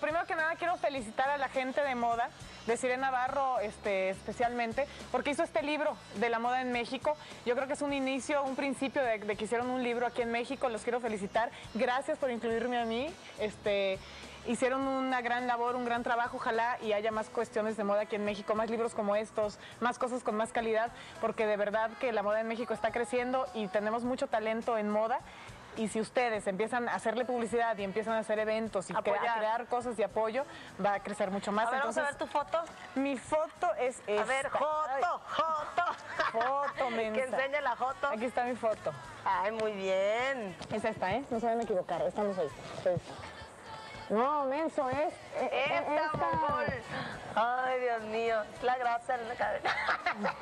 Primero que nada quiero felicitar a la gente de moda, de Sirena Navarro este, especialmente, porque hizo este libro de la moda en México. Yo creo que es un inicio, un principio de, de que hicieron un libro aquí en México. Los quiero felicitar. Gracias por incluirme a mí. Este, hicieron una gran labor, un gran trabajo, ojalá y haya más cuestiones de moda aquí en México, más libros como estos, más cosas con más calidad, porque de verdad que la moda en México está creciendo y tenemos mucho talento en moda. Y si ustedes empiezan a hacerle publicidad y empiezan a hacer eventos y crear cosas de apoyo, va a crecer mucho más. A ver, vamos a ver Entonces, tu foto. mi foto es esta. A ver, foto, foto. Foto, mensa. Que enseñe la foto. Aquí está mi foto. Ay, muy bien. Es esta, ¿eh? No se van a equivocar. Estamos ahí. Esta. No, menso, es... eh, Esta, mongol. Ay, Dios mío. Es la grasa en la cadena.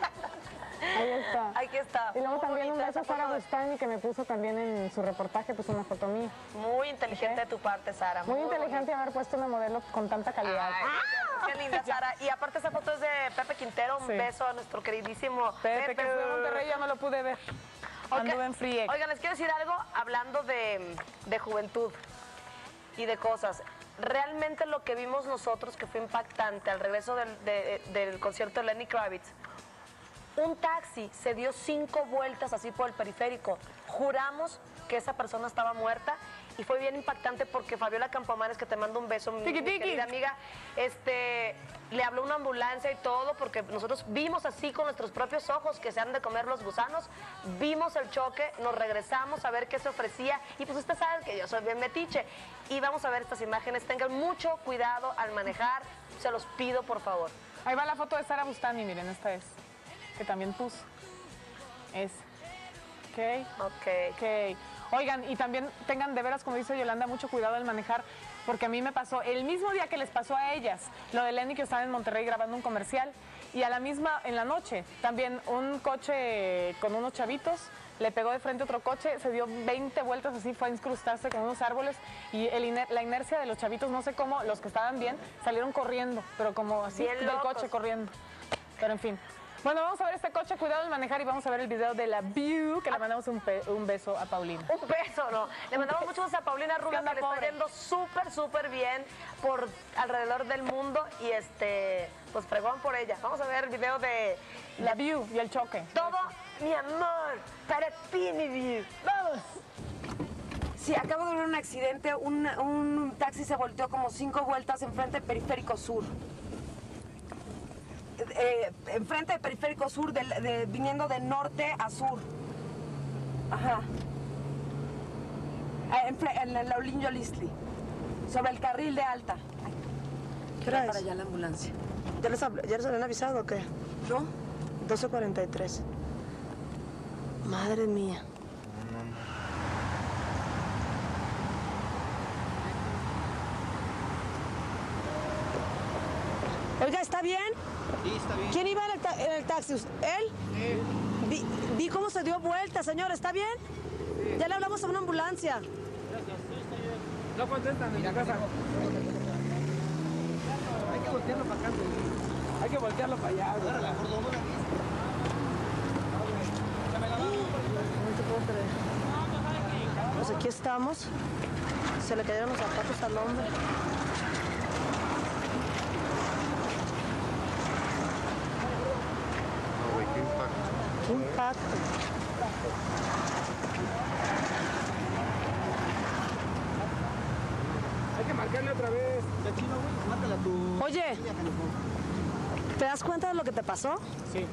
Ahí está. Aquí está. Y luego Muy también un beso a Sara. Bustani que me puso también en su reportaje, pues una foto mía. Muy inteligente de tu parte, Sara. Muy inteligente haber puesto una modelo con tanta calidad. Ay, qué linda, Sara. Y aparte esa foto es de Pepe Quintero. Un Sí. beso a nuestro queridísimo Pepe, que fue a Monterrey ya no lo pude ver. Ok. Anduve en Friegue. Oigan, les quiero decir algo hablando de, de juventud y de cosas. Realmente lo que vimos nosotros, que fue impactante al regreso del, de- del concierto de Lenny Kravitz, un taxi se dio cinco vueltas así por el periférico. Juramos que esa persona estaba muerta y fue bien impactante porque Fabiola Campomanes, que te mando un beso, mi, Tiki, mi tiki. querida amiga, este, le habló una ambulancia y todo porque nosotros vimos así con nuestros propios ojos que se han de comer los gusanos, vimos el choque, nos regresamos a ver qué se ofrecía y pues usted sabe que yo soy bien metiche y vamos a ver estas imágenes. Tengan mucho cuidado al manejar, se los pido por favor. Ahí va la foto de Sara Bustani, miren, esta es. Que también puso. Es. Ok. Ok. Ok. Oigan, y también tengan de veras, como dice Yolanda, mucho cuidado al manejar, porque a mí me pasó el mismo día que les pasó a ellas, lo de Lenny que estaba en Monterrey grabando un comercial, y a la misma, en la noche, también un coche con unos chavitos, le pegó de frente otro coche, se dio 20 vueltas así, fue a incrustarse con unos árboles, y el iner- la inercia de los chavitos, no sé cómo, los que estaban bien, salieron corriendo, pero como así, Bien del locos. coche corriendo. Pero en fin. Bueno, vamos a ver este coche, cuidado al manejar y vamos a ver el video de la View, que le mandamos un, un beso a Paulina. Un beso, ¿no? Le mandamos muchos besos a Paulina Rubio, que le está yendo súper, súper bien por alrededor del mundo y este, pues fregón por ella. Vamos a ver el video de La View y el choque. todo mi amor para ti, mi View. Vamos. Sí, acabo de ver un accidente. Un, un taxi se volteó como cinco vueltas enfrente del periférico sur. Eh, enfrente del periférico sur, de- viniendo de norte a sur. Ajá. Eh, enfre- En el Laulinho Listli. Sobre el carril de alta. ¿Qué hora Para allá la ambulancia. ¿Ya les, ¿Ya les habían avisado o qué? ¿No? 12.43. Madre mía. Oiga, ¿está bien? Sí, está bien. ¿Quién iba en el, ta- en el taxi? ¿Él? Vi, vi cómo se dio vuelta, señor. ¿Está bien? Ya le hablamos a una ambulancia. No contestan en la casa. Hay que voltearlo para acá, güey. Hay que voltearlo para allá, güey. No te puedo creer. Pues aquí estamos. Se le cayeron los zapatos al hombre. Qué impacto. Hay que marcarle otra vez. Ya chino, güey. Márcala tú. Oye, ¿te das cuenta de lo que te pasó? Sí.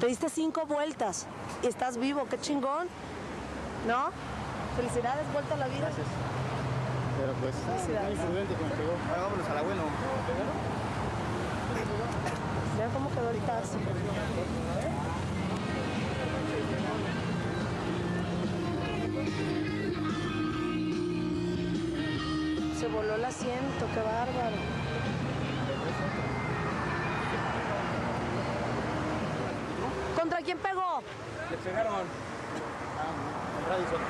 Te diste cinco vueltas y estás vivo, qué chingón. ¿No? Felicidades, vuelta a la vida. Pero pues, Felicidades. prudente que me pegó. Ahora vámonos al abuelo. Mira cómo quedó el taxi. Se voló el asiento, qué bárbaro. ¿Contra quién pegó? Le pegaron. Ah, Radisson.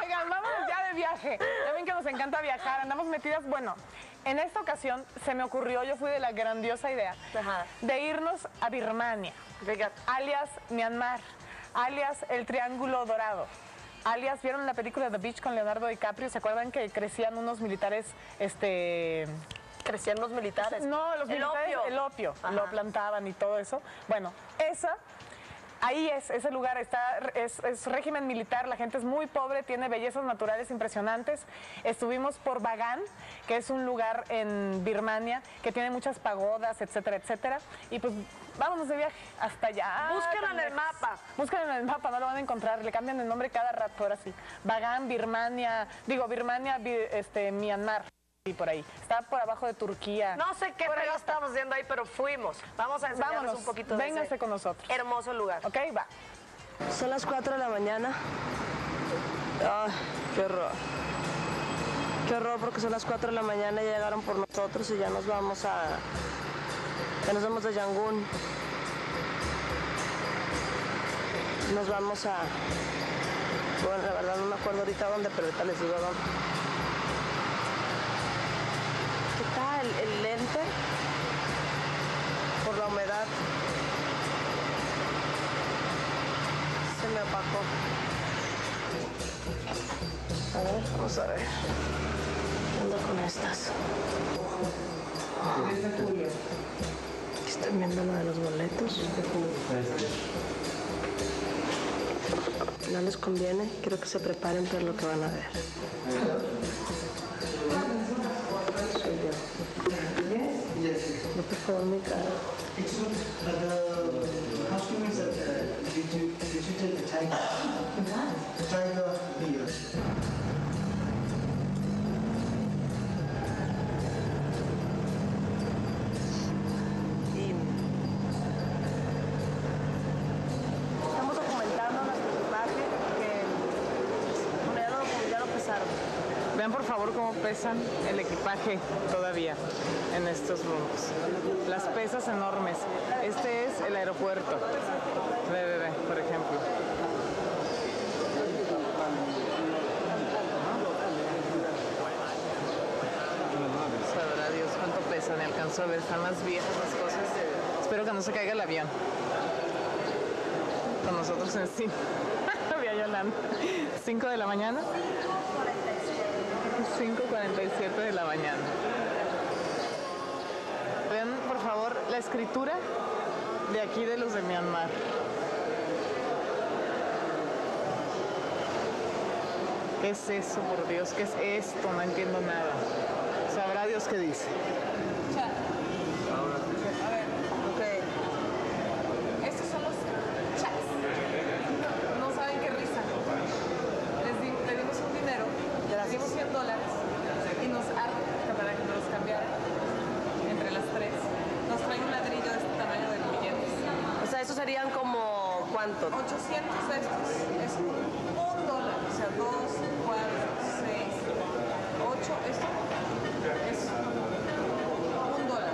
Oigan, vámonos ya de viaje. Ya ven que nos encanta viajar. Andamos metidas, bueno, en esta ocasión se me ocurrió, yo fui de la grandiosa idea Ajá. de irnos a Birmania, alias Myanmar, alias el Triángulo Dorado. Alias, ¿vieron la película The Beach con Leonardo DiCaprio? ¿Se acuerdan que crecían unos militares, este... Crecían los militares. No, los el militares, opio. el opio, Ajá. lo plantaban y todo eso. Bueno, esa, ahí es, ese lugar está, es, es régimen militar, la gente es muy pobre, tiene bellezas naturales impresionantes. Estuvimos por Bagan, que es un lugar en Birmania que tiene muchas pagodas, etcétera, etcétera. Y pues vámonos de viaje hasta allá. Búsquenlo en el mapa. Búsquenlo en el mapa, no lo van a encontrar, le cambian el nombre cada rato, ahora sí. Bagan, Birmania, digo, Birmania, Bi- este, Myanmar. Y por ahí. Está por abajo de Turquía. No sé qué Por ahí pero está. estábamos haciendo ahí, pero fuimos. Vamos a enseñarles Vámonos, un poquito de vénganse ese con nosotros. hermoso lugar. Ok, va. Son las 4 de la mañana. Ay, qué horror. Qué horror porque son las 4 de la mañana y ya llegaron por nosotros y ya nos vamos a... Ya nos vamos de Yangon. Nos vamos a... Bueno, la verdad no me acuerdo ahorita dónde, pero ahorita les digo dónde. ¿Qué tal el lente? Por la humedad. Se me opacó. A ver, vamos a ver. ¿Qué onda con estas? Aquí Estoy viendo lo de los boletos. No les conviene, quiero que se preparen para lo que van a ver. Soy yo. No, por favor, pesan el equipaje todavía en estos vuelos. Las pesas enormes. Este es el aeropuerto de Bebé, por ejemplo. Sabrá Dios cuánto pesa, me alcanzó a ver, están más viejas las cosas. Espero que no se caiga el avión. Con nosotros en sí. Vía Yolanda. 5 de la mañana. 5.47 de la mañana. Vean, por favor, la escritura de aquí de los de Myanmar. ¿Qué es eso, por Dios? ¿Qué es esto? No entiendo nada. Sabrá Dios qué dice. Ok. Estos son los chats. No saben qué risa. Les di- le dimos un dinero, le dimos 100 dólares y nos arde para que nos los cambiaran entre las tres. Nos traen un ladrillo de este tamaño del billete. O sea, esos serían como ¿cuánto? 800 de estos es un dólar, o sea, 2, 4, 6, 8, esto es un dólar.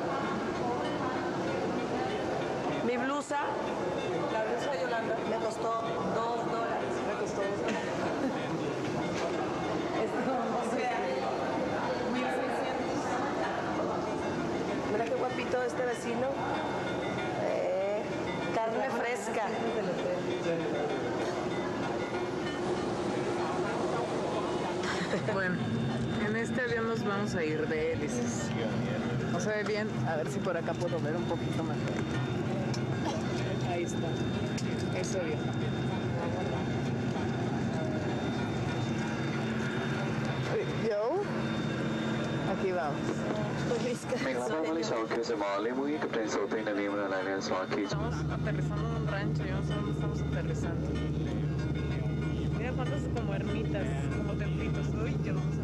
Mi blusa La blusa de Yolanda me costó dos dólares. me costó dos dólares. Esto, o sea, 1600. Mira qué guapito este vecino. Carne fresca. Bueno, en este avión nos vamos a ir de hélices. No se ve bien, a ver si por acá puedo ver un poquito mejor. Ahí está, ese avión. Yo, aquí vamos. Muy Swaki Estamos aterrizando en un rancho, yo no sé dónde estamos aterrizando. Mira cuántas como ermitas, como templitos. Uy, a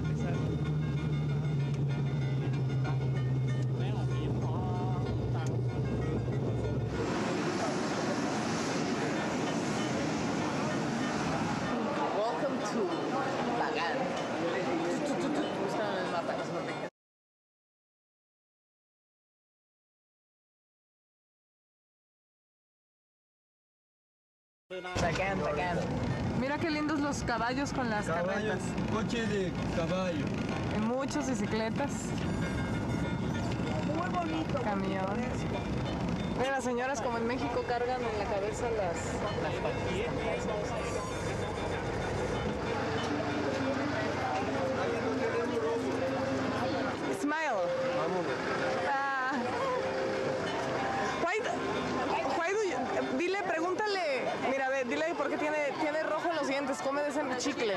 Mira qué lindos los caballos con las caballos, carretas. Coche de caballo. Y muchas bicicletas. Muy bonito. Camiones. Mira, las señoras como en México cargan en la cabeza las, las come de ese chicle,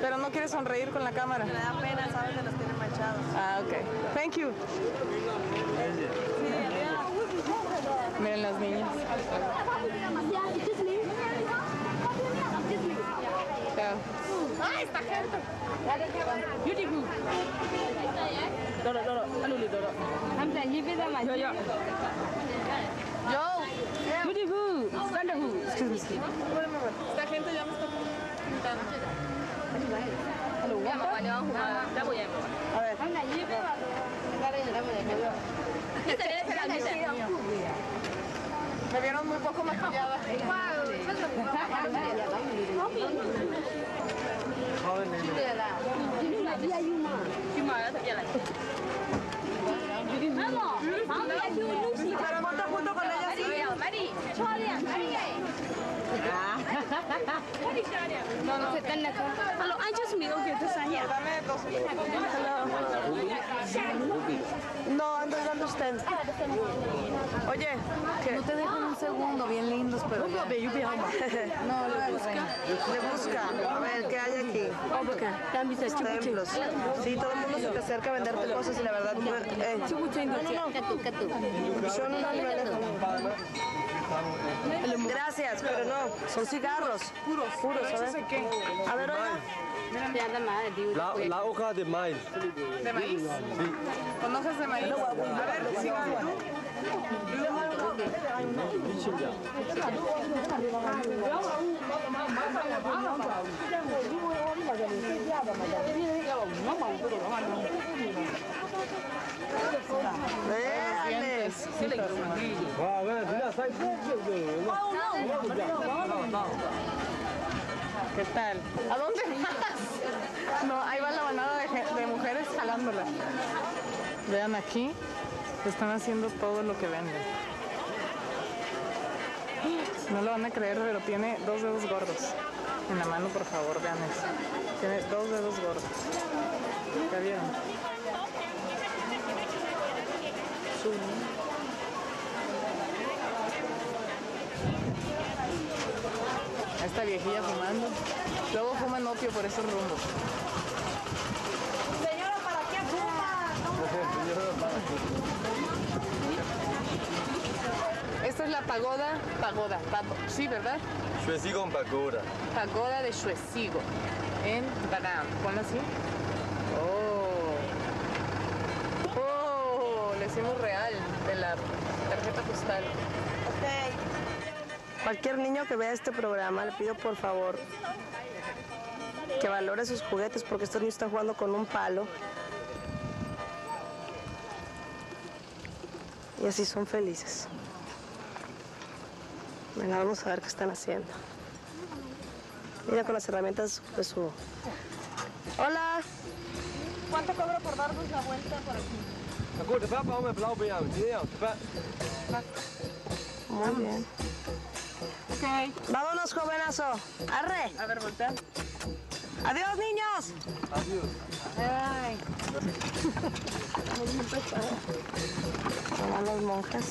pero no quiere sonreír con la cámara. Me da pena, ¿sabes? Que los tiene manchados. Ah, ok. Thank you. Miren las niñas. ¡Ay, esta gente! Yo. Esta gente ya me está Hello, 안녕. 짜보예. 네. 한나 입에 와. 나가래 나가래. Este teléfono me queda un Me vieron muy poco más calladas. Pero monta junto con ella, sí. Mari, Mari, Mari. No, I don't understand. Oye, ¿qué? No te dejan un segundo, bien lindos, pero ya. No, le busca. Le busca. A ver, ¿qué hay aquí? Templos. Sí, todo el mundo se te acerca a venderte cosas y la verdad... Eh. No, no, no. Son un animal. Gracias, pero no. Son cigarros. Puros. Puros, a ver. qué? A ver, oiga. La, la hoja de maíz. ¿De maíz? ¿Con hojas de maíz? A ver. ¿Qué tal? ¿A dónde vas? No, ahí va la manada de, mujeres jalándola. Vean aquí, están haciendo todo lo que venden. No lo van a creer, pero tiene dos dedos gordos. En la mano, por favor, vean eso. Tiene dos dedos gordos. ¿Ya vieron? A esta viejilla fumando. Luego fuman opio por esos rumbos. Señora, ¿para qué fuma? Esta es la pagoda, pagoda, sí, ¿verdad? Schwesigo en pagoda. Pagoda de Schwesigo, en Banam. Ponlo así. Oh. Oh, le hicimos real de la tarjeta postal. Cualquier niño que vea este programa, le pido por favor que valore sus juguetes porque estos niños están jugando con un palo. Y así son felices. Venga, vamos a ver qué están haciendo. Mira con las herramientas de su... Hola. ¿Cuánto cobro por darnos la vuelta por aquí? Muy bien. Ok. Vámonos, jovenazo. Arre. A ver, voltea. Adiós, niños. Ay. Se van las monjas.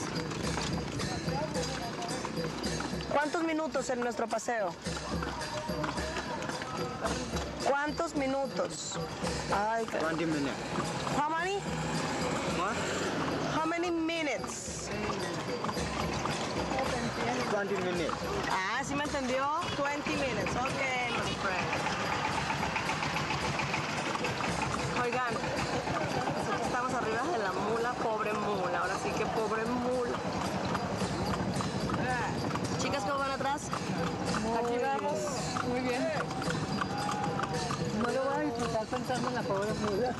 ¿Cuántos minutos en nuestro paseo? ¿Cuántos minutos? Ay, qué... 20 minutes. How many? What? How many minutes? 20 minutes. Ah, ¿sí me entendió? 20 minutes. Ok, my friend. Oigan, nosotros estamos arriba de la mula, pobre mula. Ahora sí que pobre mula. Chicas, ¿cómo van atrás? Aquí vamos. Muy bien. No lo voy a disfrutar pensando en la pobre mula.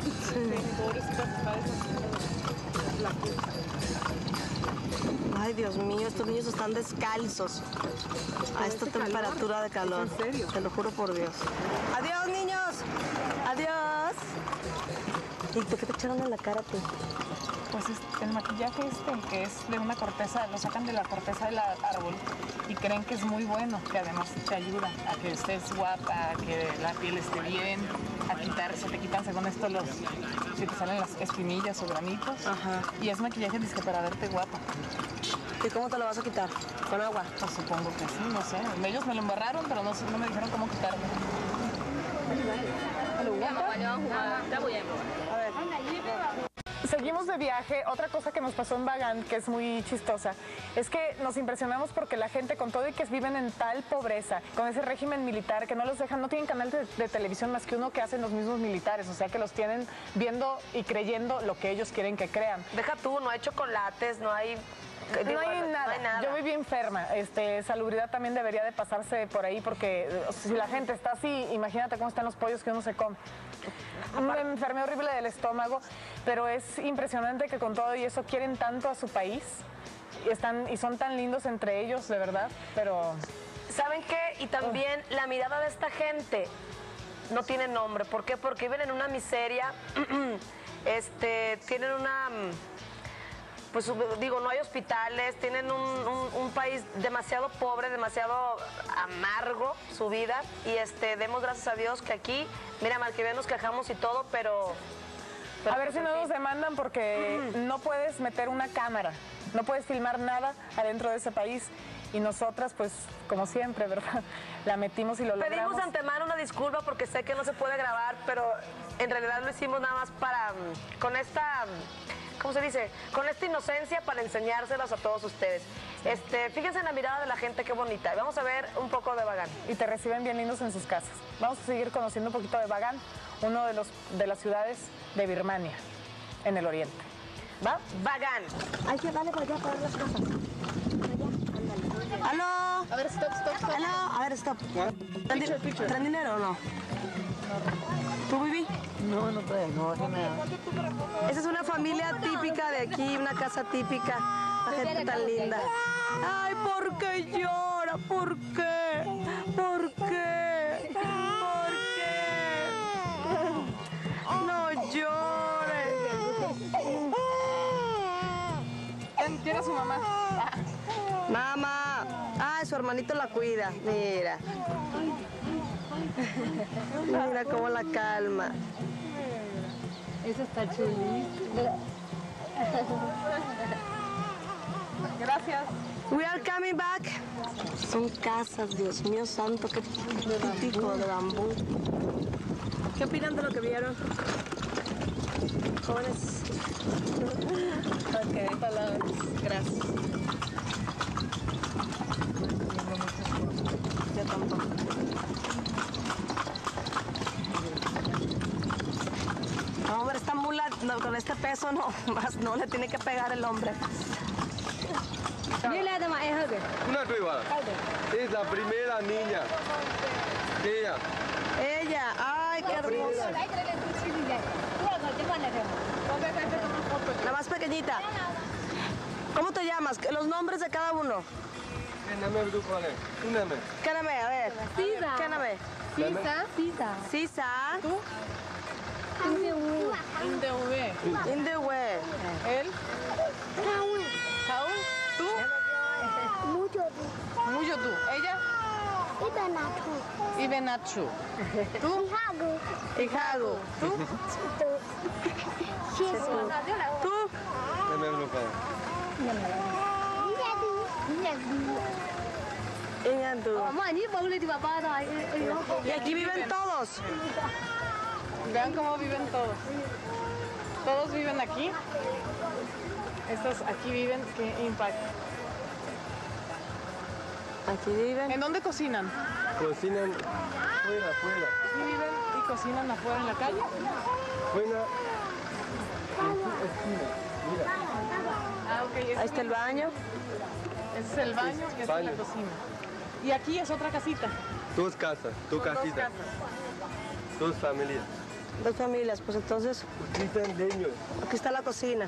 Ay, Dios mío, estos niños están descalzos a esta temperatura de calor. ¿Es en serio? Te lo juro por Dios. Adiós, niños. Adiós. ¿Y por qué te echaron en la cara tú? Pues es- el maquillaje este, que es de una corteza, lo sacan de la corteza del árbol y creen que es muy bueno, que además te ayuda a que estés guapa, a que la piel esté bien, quitar, se te quitan según esto los, si te salen las espinillas o granitos. Ajá. Y es maquillaje dice, para verte guapa. ¿Y cómo te lo vas a quitar? ¿Con agua? Pues supongo que sí, no sé. Ellos me lo embarraron, pero no, sé- no me dijeron cómo quitarlo. Seguimos de viaje. Otra cosa que nos pasó en Bagán, que es muy chistosa, es que nos impresionamos porque la gente, con todo y que viven en tal pobreza, con ese régimen militar, que no los dejan, no tienen canal de, de televisión más que uno que hacen los mismos militares, o sea que los tienen viendo y creyendo lo que ellos quieren que crean. Deja tú, no hay chocolates, no hay... No hay, nada. No hay nada. Yo viví enferma. Este, salubridad también debería de pasarse por ahí porque si la gente está así, imagínate cómo están los pollos que uno se come. Me enfermé horrible del estómago, pero es impresionante que con todo y eso quieren tanto a su país y, están, y son tan lindos entre ellos, de verdad, pero ¿Saben qué? Y también la mirada de esta gente no tiene nombre. ¿Por qué? Porque viven en una miseria, este, tienen una... mm, Pues digo, no hay hospitales, tienen un, un- un país demasiado pobre, demasiado amargo su vida. Y este, demos gracias a Dios que aquí, mira, mal que bien nos quejamos y todo, pero... pero a ver pues, si no nos demandan porque no puedes meter una cámara, no puedes filmar nada adentro de ese país. Y nosotras, pues, como siempre, ¿verdad? La metimos y lo logramos. Pedimos antemano una disculpa porque sé que no se puede grabar, pero en realidad lo hicimos nada más para, mm, con esta, mm, ¿cómo se dice? Con esta inocencia para enseñárselas a todos ustedes. Este, fíjense en la mirada de la gente, qué bonita. Vamos a ver un poco de Bagán. y te reciben bien lindos en sus casas. Vamos a seguir conociendo un poquito de Bagán, uno de, los, de las ciudades de Birmania, en el oriente. ¿Va? Bagán. Hay que darle para allá para ver las cosas. ¡Aló! A ver, stop, stop, stop. ¡Aló! A ver, stop. ¿Traen, di- ¿traen dinero o no? ¿Tú, Vivi? No, no traigo, no, nada. Esa es una familia típica de aquí, una casa típica. La gente tan linda. Ay, ¿por qué llora? ¿Por qué? ¿Por qué? ¿Por qué? No llores. ¿Quién a su mamá? Mamá. Ay, su hermanito la cuida. Mira. Mira cómo la calma. Gracias. We are coming back. Son casas, Dios mío santo, qué típico de bambú. ¿Qué opinan de lo que vieron? Jóvenes. Ok, palabras. Gracias. Yo tampoco. No, hombre, esta mula no, con no, más no le tiene que pegar el hombre. Una nueva. Es la primera niña. Ella. Ella, ay, qué hermosa. La más pequeñita. ¿Cómo te llamas? Los nombres de cada uno. Name Brupane. Name. Káname, a ver. Sisa. Káname. Sisa. Sisa. Sisa. INDV. Indehue. ¿Él? Saúl. ¿Tú? Mucho. Mucho tú. ¿Ella? Ibenacho. Y Benachu. ¿Tú? Hago. Hijago. ¿Tú? ¿Tú? Da. Y aquí viven todos. Vean cómo viven todos. Todos viven aquí. Estos aquí viven, qué impacto. Aquí viven. ¿En dónde cocinan? Cocinan fuera, fuera. Aquí viven y cocinan afuera en la calle. Fuera. Ah, ok. Ese, Ahí está el baño. ese es el baño y esta es la cocina. Y aquí es otra casita. Dos casas, tu casita. casas. Dos familias. Dos familias. Pues entonces, Utilizan leños. aquí está la cocina.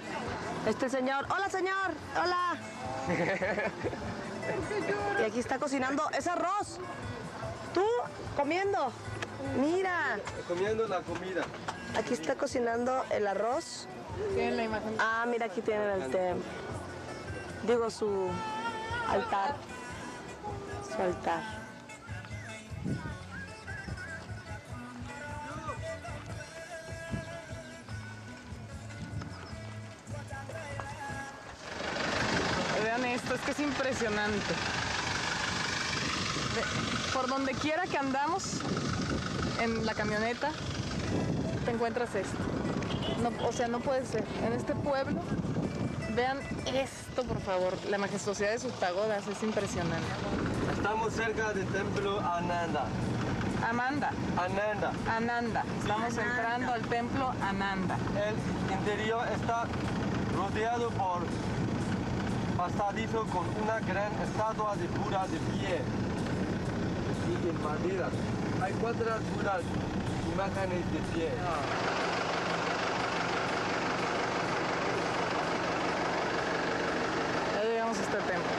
Este el señor. Hola, señor. Hola. Y aquí está cocinando. Es arroz. Tú comiendo. Mira. Comiendo la comida. Aquí está cocinando el arroz. Tienen la imagen. Ah, mira, aquí tienen el templo. Digo, su altar. Su altar. Que es impresionante. Por donde quiera que andamos, en la camioneta, te encuentras esto. No, o sea, no puede ser. En este pueblo, vean esto, por favor. La majestuosidad de sus pagodas es impresionante. Estamos cerca del templo Ananda. Amanda, Ananda. Ananda. Estamos entrando al templo Ananda. El interior está rodeado por pasadizo con una gran estatua de Buda de pie y en madera. Hay cuatro Budas, imágenes de pie. Ya llegamos a este templo.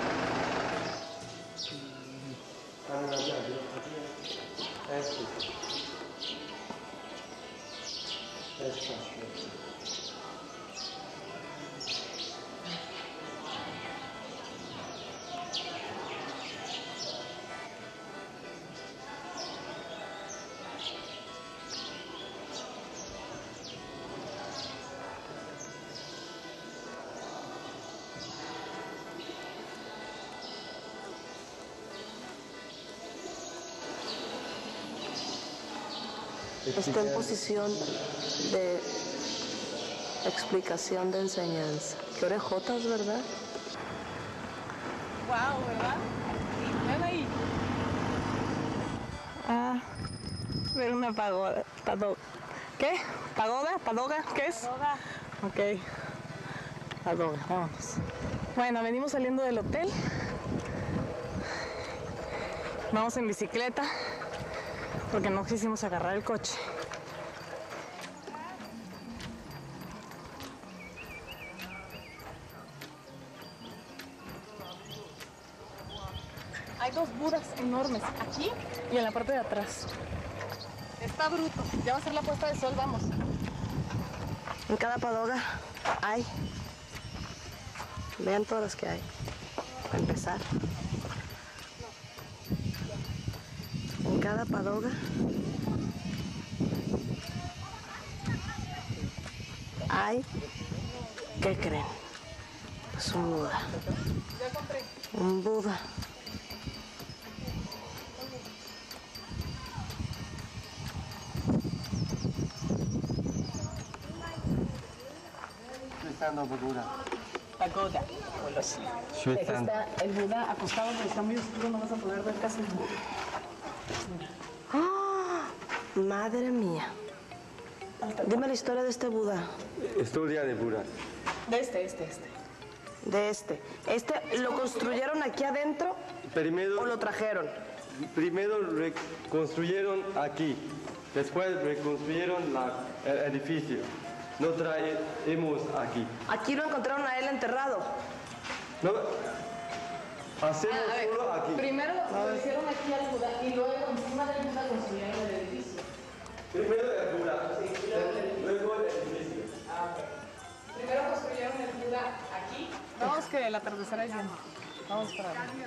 Este. Esta. Está en posición de explicación de enseñanza. Qué orejotas, ¿verdad? Wow, ¿verdad? Ven ahí. Ah, ver una pagoda. pado- ¿Qué? ¿Pagoda? ¿Padoga? ¿Qué es? Padoga. Ok. Padoga, vámonos. Bueno, venimos saliendo del hotel. Vamos en bicicleta porque no quisimos agarrar el coche. Hay dos budas enormes aquí y en la parte de atrás. Está bruto. Ya va a ser la puesta de sol, vamos. En cada padoga hay. Vean todas las que hay. Para empezar. En cada padoga hay. ¿Qué creen? Pues un Buda. Un Buda. Buda. Pagoda. Está el Buda acostado, pero está muy oscuro, no vas a poder ver casi nada. ¡Ah! Madre mía. Dime la historia de este Buda. Historia de Buda. De este, este, este. De este. ¿Este lo construyeron aquí adentro Primero, o lo trajeron? primero reconstruyeron aquí, después reconstruyeron la- el edificio. No traemos aquí. Aquí lo encontraron a él enterrado. No, hacemos A ver, solo aquí. primero lo hicieron aquí al Buda y luego encima del Buda construyeron el edificio. Primero el Buda, luego el edificio. Primero construyeron el Buda aquí. Vamos que el atardecer es bien. Vamos para arriba.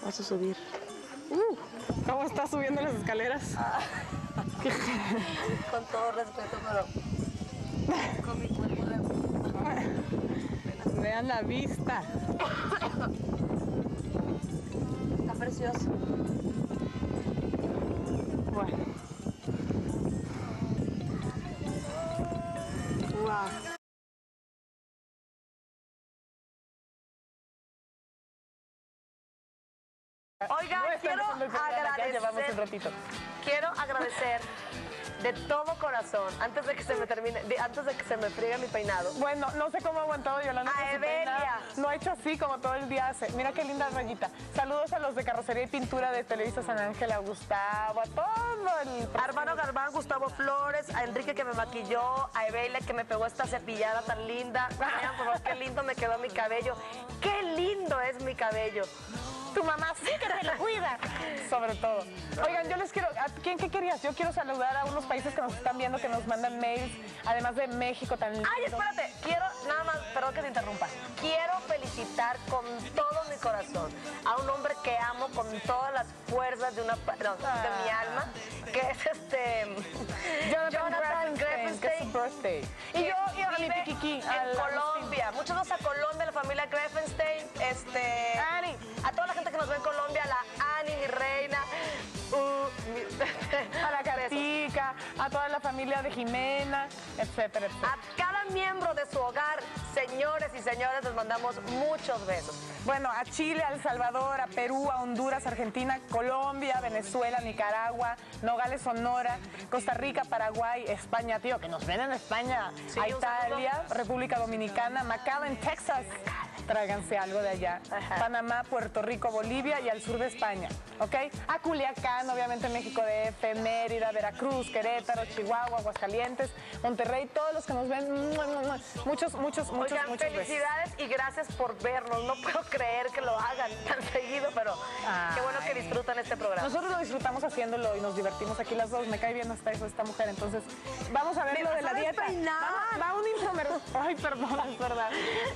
Vamos a subir. Uh, ¿Cómo está subiendo las escaleras? Con todo respeto, pero con mi cuerpo de... Vean la vista. Está precioso. Bueno. Wow. Oigan, No quiero programa, ya llevamos un agradecer, ratito. quiero agradecer de todo corazón, antes de que se me termine, de- antes de que se me friegue mi peinado, Bueno, no sé cómo ha aguantado Yolanda. A Evelia. No ha hecho así como todo el día hace. Mira qué linda rayita. Saludos a los de carrocería y pintura de Televisa San Ángel, a Gustavo, a todo el... Hermano Garbán, Gustavo Flores, a Enrique que me maquilló, a Evelia que me pegó esta cepillada tan linda. Vean, por favor, qué lindo me quedó mi cabello. Qué lindo es mi cabello. Tu mamá sí que te lo cuida, sobre todo. Oigan, yo les quiero, ¿a quién qué querías? Yo quiero saludar a unos países que nos están viendo, que nos mandan mails, además de México tan lindo. Ay, espérate, quiero, nada más, perdón que te interrumpa. Quiero felicitar con todo mi corazón a un hombre que amo con todas las fuerzas de una no, de mi alma, que es este Jonathan, Grafenstein, que es su birthday. Y yo, y a mi piquiqui, en Colombia. Muchos a Colombia, la familia Grafenstein, este, Ani. Nos ve en Colombia, la Ani, reina, a toda la familia de Jimena, etcétera, etcétera. A cada miembro de su hogar, señores y señores, les mandamos muchos besos. Bueno, a Chile, a El Salvador, a Perú, a Honduras, Argentina, Colombia, Venezuela, Nicaragua, Nogales, Sonora, Costa Rica, Paraguay, España, tío, que nos ven en España, Sí, a Italia, República Dominicana, McAllen, Texas, tráiganse algo de allá, Ajá. Panamá, Puerto Rico, Bolivia y al sur de España, ¿ok? A Culiacán, obviamente México DF, Mérida, Veracruz, Querétaro, Chihuahua, Aguascalientes, Monterrey, todos los que nos ven, muchos, muchos, muchos, Oigan, muchos felicidades y gracias por vernos. No puedo creer que lo hagan tan seguido, pero qué bueno que disfrutan este programa. Nosotros lo disfrutamos haciéndolo y nos divertimos aquí las dos. Me cae bien hasta eso esta mujer. Entonces, vamos a ver Me lo de la dieta. Vamos- va un infomercial. Ay, perdón, es verdad.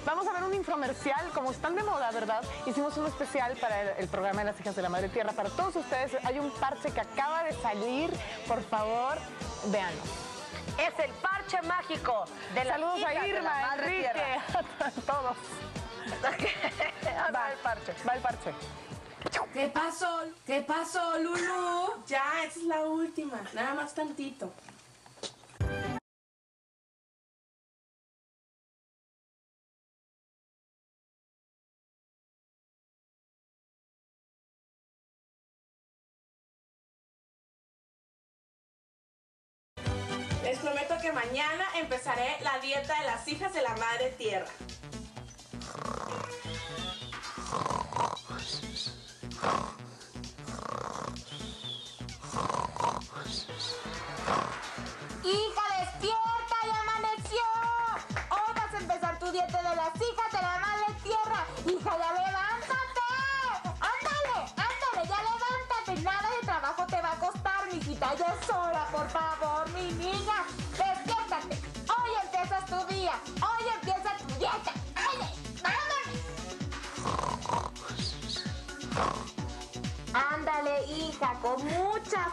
Vamos a ver un infomercial. Como están de moda, ¿verdad? Hicimos un especial para el, el programa de las hijas de la madre tierra. Para todos ustedes, hay un parche que acaba de salir. Por favor, véanlo. Es el parche mágico de la Saludos a hija de la Irma, madre Enrique, tierra. a todos. Va el parche. Va el parche. ¿Qué pasó? ¿Qué pasó, Lulu? Ya, esa es la última. Nada más tantito. Mañana empezaré la dieta de las hijas de la madre tierra.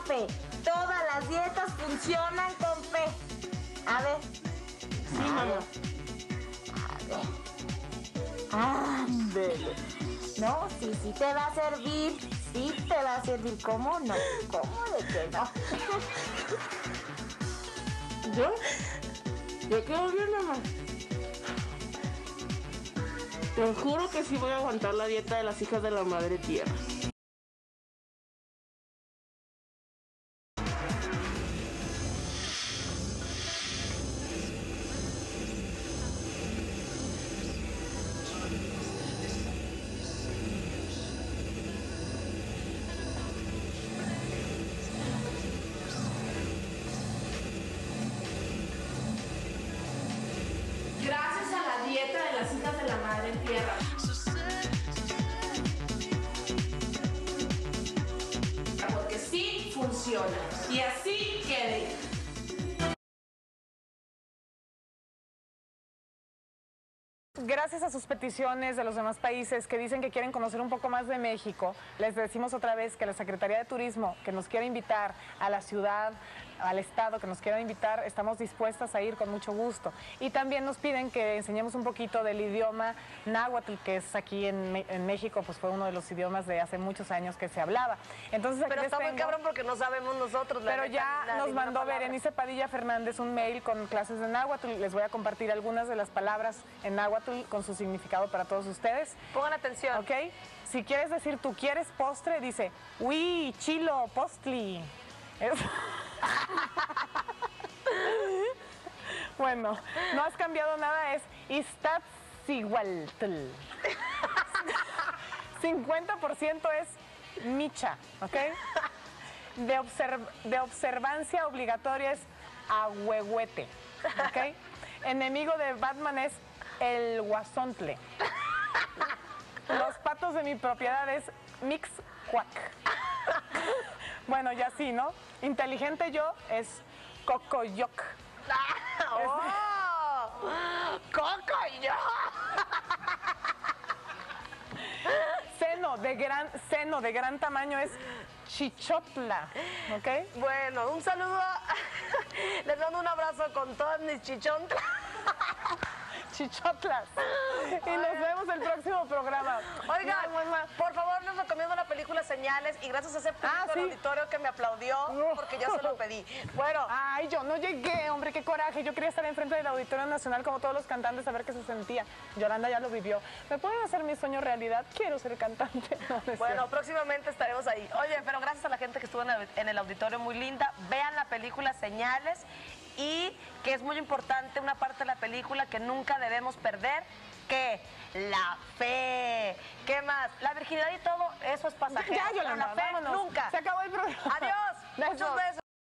Fe. Todas las dietas funcionan con fe. A ver. Sí, mamá. Ándale. No, sí, sí te va a servir. Sí te va a servir. ¿Cómo no? ¿Cómo de que no? ¿Yo? ¿Yo quedo bien, mamá? Te juro que sí voy a aguantar la dieta de las hijas de la madre tierra. Gracias a sus peticiones de los demás países que dicen que quieren conocer un poco más de México, les decimos otra vez que la Secretaría de Turismo que nos quiere invitar a la ciudad, al estado que nos quiera invitar, estamos dispuestas a ir con mucho gusto. Y también nos piden que enseñemos un poquito del idioma náhuatl, que es aquí en, en México, pues fue uno de los idiomas de hace muchos años que se hablaba. Entonces aquí Pero está muy cabrón porque no sabemos nosotros. la pero neta, ya la- nos mandó palabra. Berenice Padilla Fernández un mail con clases de náhuatl. Les voy a compartir algunas de las palabras en náhuatl con su significado para todos ustedes. Pongan atención. ¿Ok? Si quieres decir tú quieres postre, dice, uy, chilo, postli. Es- bueno, no has cambiado nada, es istatzigualtl. 50% es micha, ¿ok? De, observ- de observancia obligatoria es ahuehuete, ¿ok? Enemigo de Batman es el guasontle. Los patos de mi propiedad es Mix Quack. bueno, ya sí, ¿no? Inteligente yo es Cocoyoc. ¡Oh! ¡Coco y yo! Seno de gran, seno de gran tamaño es Chichotla, ¿ok? Bueno, un saludo. Les mando un abrazo con todas mis chichontras. Chichotlas. Y nos vemos el próximo programa. Oigan, por favor, les recomiendo la película Señales y gracias a ese público Ah, sí. auditorio que me aplaudió porque yo se lo pedí. Bueno, Ay, yo no llegué, hombre, qué coraje. Yo quería estar enfrente del Auditorio Nacional como todos los cantantes a ver qué se sentía. Yolanda ya lo vivió. ¿Me pueden hacer mi sueño realidad? Quiero ser cantante. No, Bueno, cierto. próximamente estaremos ahí. Oye, pero gracias a la gente que estuvo en el, en el auditorio muy linda. Vean la película Señales y que es muy importante una parte de la película que nunca debemos perder, que la fe. ¿Qué más? La virginidad y todo eso es pasajero. Ya, pero Yolanda, la fe vámonos. nunca. Se acabó el programa. Adiós. Besos. Muchos besos.